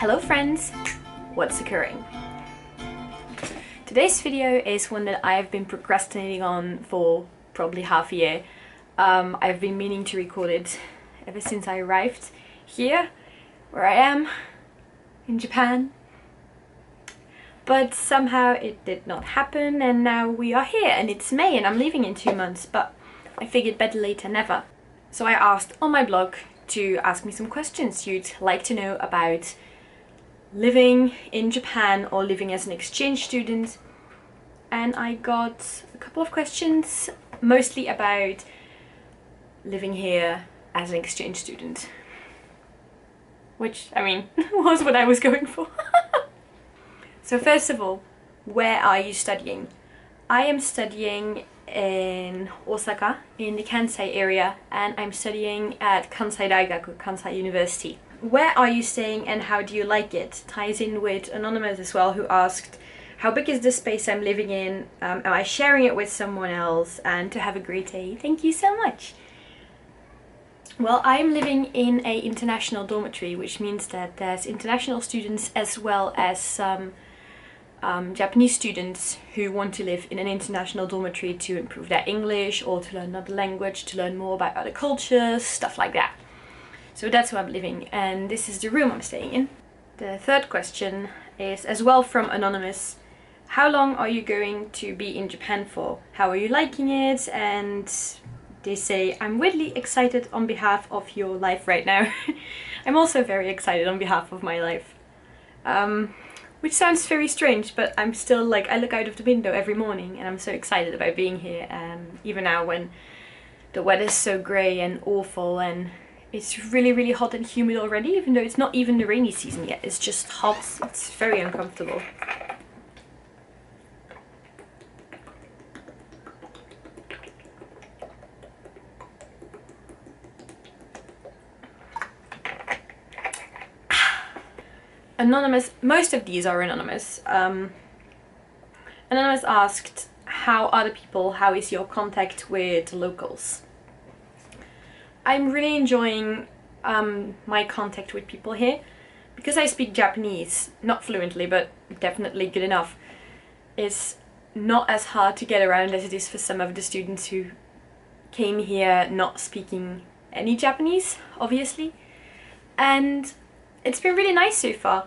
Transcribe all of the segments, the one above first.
Hello friends! What's occurring? Today's video is one that I've been procrastinating on for probably half a year. Um, I've been meaning to record it ever since I arrived here, where I am, in Japan. But somehow it did not happen and now we are here and it's May and I'm leaving in two months but I figured better late than never. So I asked on my blog to ask me some questions you'd like to know about living in Japan or living as an exchange student and I got a couple of questions mostly about living here as an exchange student which I mean was what I was going for. so first of all where are you studying? I am studying in Osaka in the Kansai area and I'm studying at Kansai Daigaku, Kansai University. Where are you staying and how do you like it? Ties in with Anonymous as well who asked how big is the space I'm living in? Um, am I sharing it with someone else? And to have a great day. Thank you so much. Well, I'm living in a international dormitory, which means that there's international students as well as some um, Japanese students who want to live in an international dormitory to improve their English or to learn another language, to learn more about other cultures, stuff like that. So that's where I'm living and this is the room I'm staying in. The third question is as well from Anonymous. How long are you going to be in Japan for? How are you liking it? And they say, I'm weirdly excited on behalf of your life right now. I'm also very excited on behalf of my life. Um, which sounds very strange, but I'm still like, I look out of the window every morning and I'm so excited about being here. Um, even now when the weather's so grey and awful and it's really, really hot and humid already, even though it's not even the rainy season yet. It's just hot. It's very uncomfortable. anonymous, most of these are anonymous. Um, anonymous asked, how are the people, how is your contact with locals? I'm really enjoying um, my contact with people here. Because I speak Japanese, not fluently, but definitely good enough, it's not as hard to get around as it is for some of the students who came here not speaking any Japanese, obviously. And it's been really nice so far.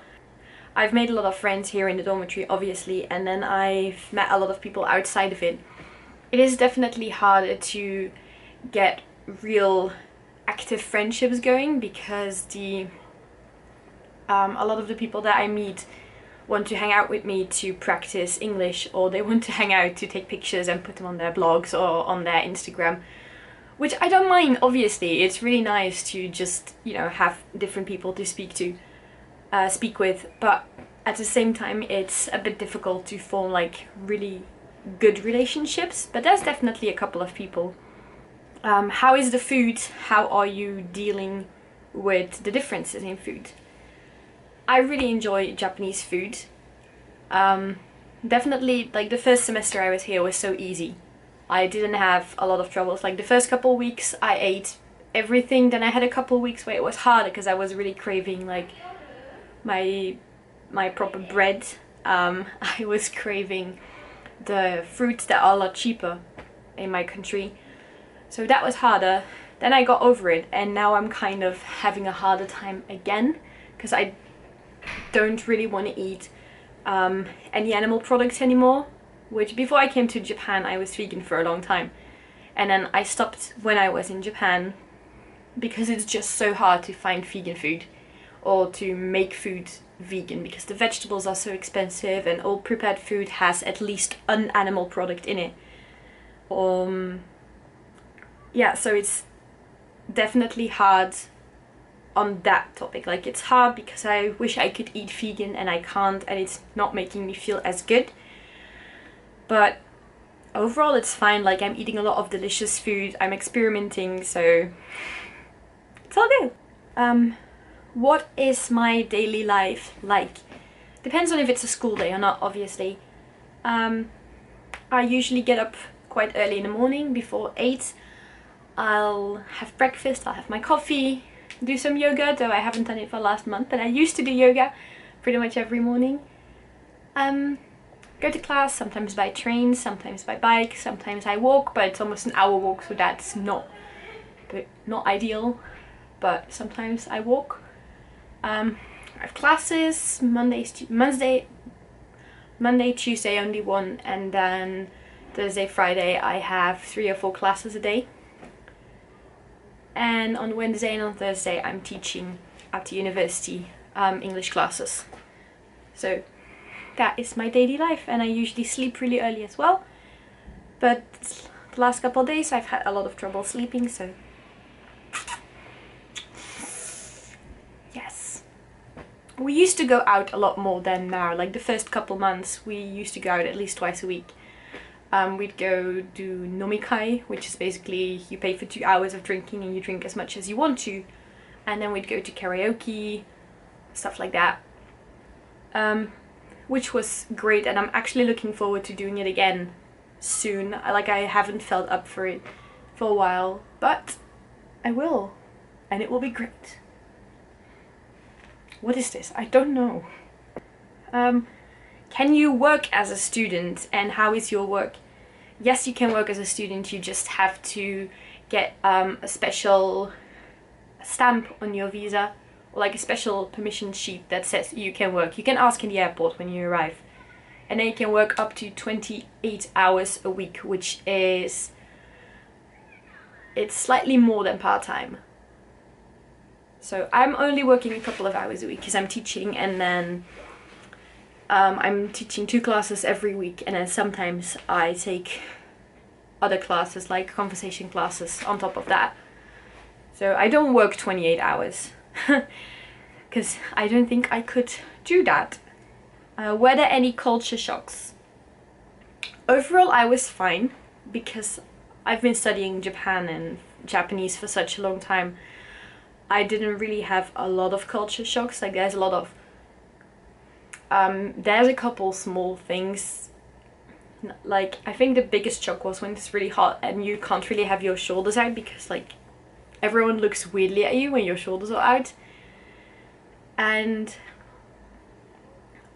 I've made a lot of friends here in the dormitory obviously and then I've met a lot of people outside of it. It is definitely harder to get real active friendships going because the um, a lot of the people that I meet want to hang out with me to practice English or they want to hang out to take pictures and put them on their blogs or on their Instagram which I don't mind obviously. It's really nice to just you know have different people to speak to uh, speak with but at the same time it's a bit difficult to form like really good relationships but there's definitely a couple of people um, how is the food how are you dealing with the differences in food I really enjoy Japanese food um, definitely like the first semester I was here was so easy I didn't have a lot of troubles. Like the first couple weeks I ate everything. Then I had a couple weeks where it was harder because I was really craving like my my proper bread. Um, I was craving the fruits that are a lot cheaper in my country. So that was harder. Then I got over it and now I'm kind of having a harder time again because I don't really want to eat um, any animal products anymore which before I came to Japan I was vegan for a long time and then I stopped when I was in Japan because it's just so hard to find vegan food or to make food vegan because the vegetables are so expensive and all prepared food has at least an animal product in it. Um, yeah, so it's definitely hard on that topic. Like it's hard because I wish I could eat vegan and I can't and it's not making me feel as good. But overall it's fine. Like I'm eating a lot of delicious food. I'm experimenting so it's all good. Um what is my daily life like? Depends on if it's a school day or not obviously. Um I usually get up quite early in the morning before 8 I'll have breakfast I'll have my coffee do some yoga, though I haven't done it for last month, but I used to do yoga pretty much every morning. Um, go to class, sometimes by train, sometimes by bike, sometimes I walk, but it's almost an hour walk, so that's not, not ideal, but sometimes I walk. Um, I have classes, Monday, Monday, Monday, Tuesday only one, and then Thursday, Friday I have three or four classes a day. And on Wednesday and on Thursday I'm teaching at the university um, English classes. So that is my daily life and I usually sleep really early as well. But the last couple days I've had a lot of trouble sleeping so yes. We used to go out a lot more than now. Like the first couple months we used to go out at least twice a week. Um, we'd go do nomikai, which is basically you pay for two hours of drinking and you drink as much as you want to. And then we'd go to karaoke, stuff like that. Um, which was great and I'm actually looking forward to doing it again soon. Like I haven't felt up for it for a while, but I will and it will be great. What is this? I don't know. Um, can you work as a student and how is your work? Yes, you can work as a student, you just have to get um, a special stamp on your visa or like a special permission sheet that says you can work. You can ask in the airport when you arrive. And then you can work up to 28 hours a week, which is it's slightly more than part-time. So I'm only working a couple of hours a week because I'm teaching and then um, I'm teaching two classes every week and then sometimes I take other classes like conversation classes on top of that. So I don't work 28 hours because I don't think I could do that. Uh, were there any culture shocks? Overall I was fine because I've been studying Japan and Japanese for such a long time. I didn't really have a lot of culture shocks, like there's a lot of um, there's a couple small things. Like I think the biggest shock was when it's really hot and you can't really have your shoulders out because like everyone looks weirdly at you when your shoulders are out. And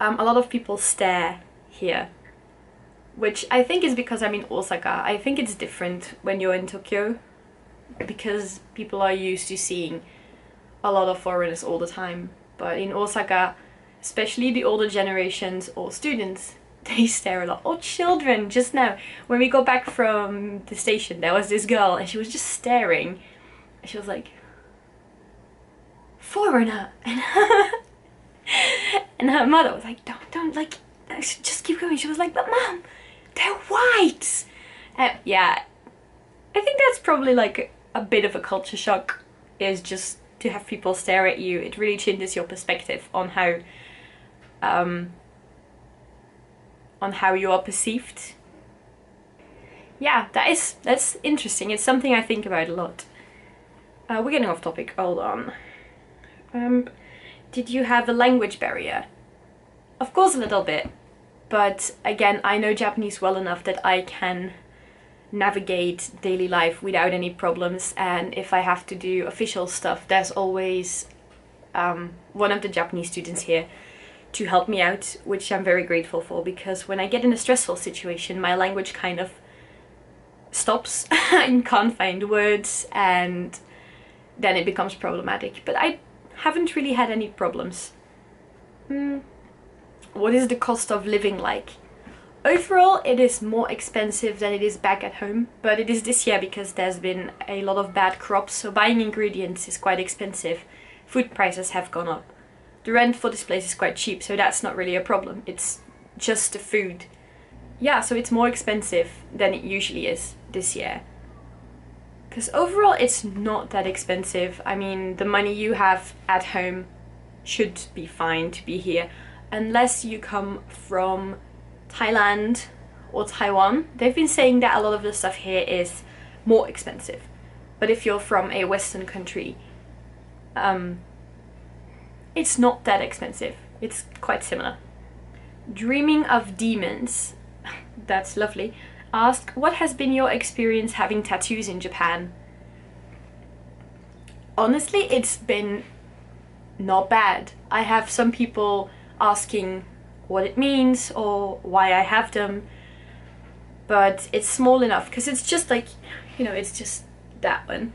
um, a lot of people stare here which I think is because I'm in Osaka. I think it's different when you're in Tokyo because people are used to seeing a lot of foreigners all the time. But in Osaka especially the older generations or students they stare a lot or children just now when we got back from the station there was this girl and she was just staring she was like, foreigner. And, and her mother was like, don't, don't, like, just keep going. She was like, but mom, they're white. Uh, yeah, I think that's probably like a bit of a culture shock is just to have people stare at you. It really changes your perspective on how um, on how you are perceived. Yeah, that is that's interesting. It's something I think about a lot. Uh, we're getting off topic, hold on. Um, did you have a language barrier? Of course a little bit, but again, I know Japanese well enough that I can navigate daily life without any problems and if I have to do official stuff, there's always um, one of the Japanese students here to help me out, which I'm very grateful for because when I get in a stressful situation, my language kind of stops and can't find words and then it becomes problematic. But I haven't really had any problems. Mm. What is the cost of living like? Overall, it is more expensive than it is back at home, but it is this year because there's been a lot of bad crops, so buying ingredients is quite expensive. Food prices have gone up. The rent for this place is quite cheap, so that's not really a problem. It's just the food. Yeah, so it's more expensive than it usually is this year because overall it's not that expensive. I mean, the money you have at home should be fine to be here, unless you come from Thailand or Taiwan. They've been saying that a lot of the stuff here is more expensive. But if you're from a Western country, um, it's not that expensive. It's quite similar. Dreaming of Demons, that's lovely, asked, what has been your experience having tattoos in Japan? honestly, it's been not bad. I have some people asking what it means or why I have them, but it's small enough because it's just like, you know, it's just that one.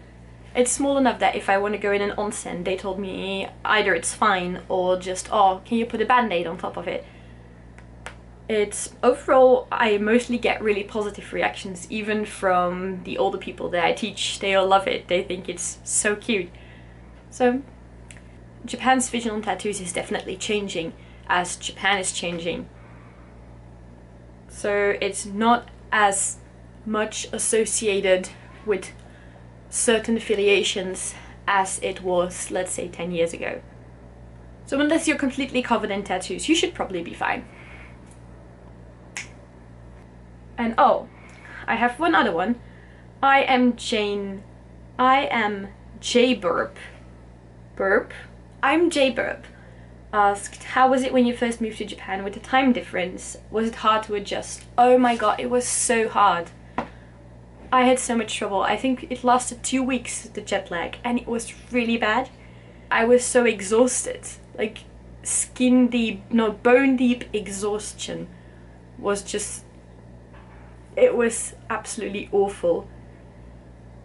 It's small enough that if I want to go in an onsen, they told me either it's fine or just, oh, can you put a band-aid on top of it? It's overall, I mostly get really positive reactions, even from the older people that I teach. They all love it. They think it's so cute. So, Japan's vision on tattoos is definitely changing as Japan is changing. So it's not as much associated with certain affiliations as it was, let's say, 10 years ago. So unless you're completely covered in tattoos, you should probably be fine. And oh, I have one other one. I am Jane. I am J Burp. Burp? I'm J Burp. Asked, how was it when you first moved to Japan with the time difference? Was it hard to adjust? Oh my god, it was so hard. I had so much trouble. I think it lasted two weeks, the jet lag, and it was really bad. I was so exhausted. Like, skin deep, no, bone deep exhaustion was just it was absolutely awful.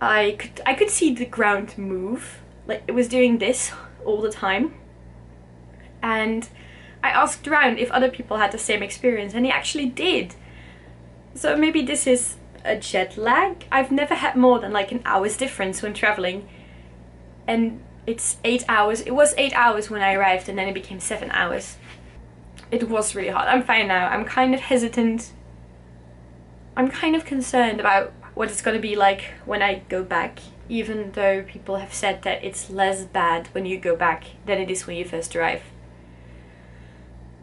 I could I could see the ground move. Like it was doing this all the time. And I asked around if other people had the same experience and they actually did. So maybe this is a jet lag. I've never had more than like an hour's difference when traveling. And it's eight hours. It was eight hours when I arrived and then it became seven hours. It was really hard. I'm fine now. I'm kind of hesitant I'm kind of concerned about what it's to be like when I go back, even though people have said that it's less bad when you go back than it is when you first arrive.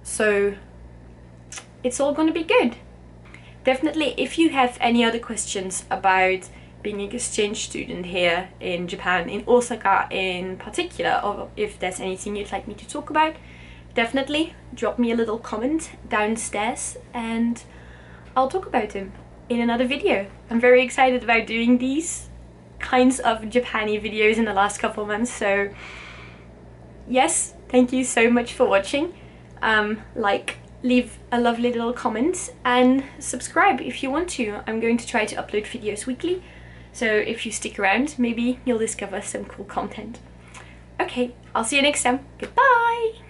So it's all to be good. Definitely, if you have any other questions about being an exchange student here in Japan, in Osaka in particular, or if there's anything you'd like me to talk about, definitely drop me a little comment downstairs and I'll talk about them in another video. I'm very excited about doing these kinds of Japani videos in the last couple months so yes thank you so much for watching um, like leave a lovely little comment and subscribe if you want to. I'm going to try to upload videos weekly so if you stick around maybe you'll discover some cool content. Okay I'll see you next time. Goodbye